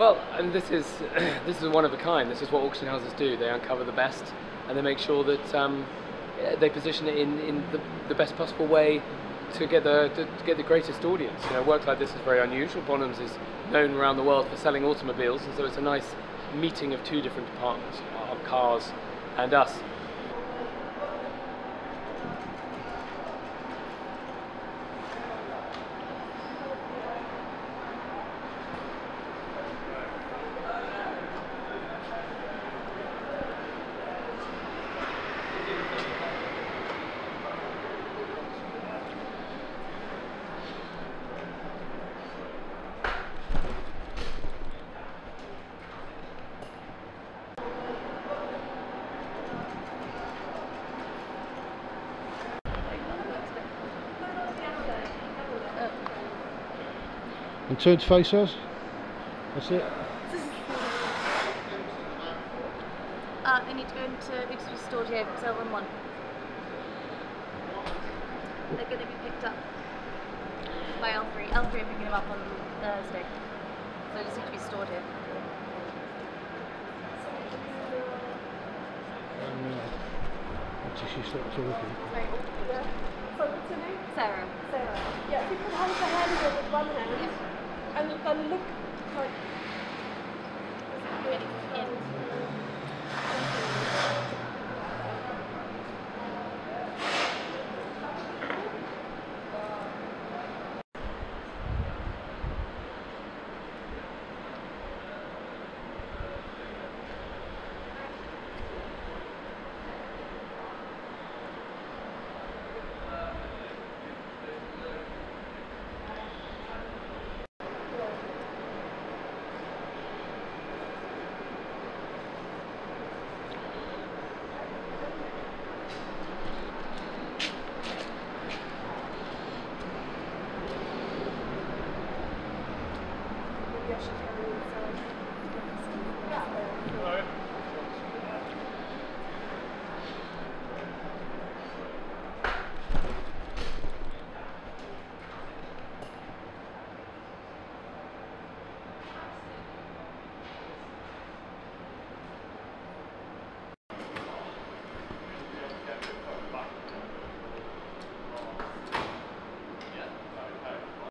Well, and this is this is one of a kind. This is what auction houses do. They uncover the best, and they make sure that um, eh, they position it in, in the, the best possible way to get the to, to get the greatest audience. You know, work like this is very unusual. Bonhams is known around the world for selling automobiles, and so it's a nice meeting of two different departments, cars and us. And turn to face us. That's it. Uh, I need to go into Bixby store here, sell them one. They're going to be picked up by L3. L3 are picking them up on Thursday. So they just need to be stored here. Until she stopped talking. Yeah. What's your name? Sarah. Sarah. Yeah, if you can hold the handle hand and then look Ready? guess she can read, so... Yeah.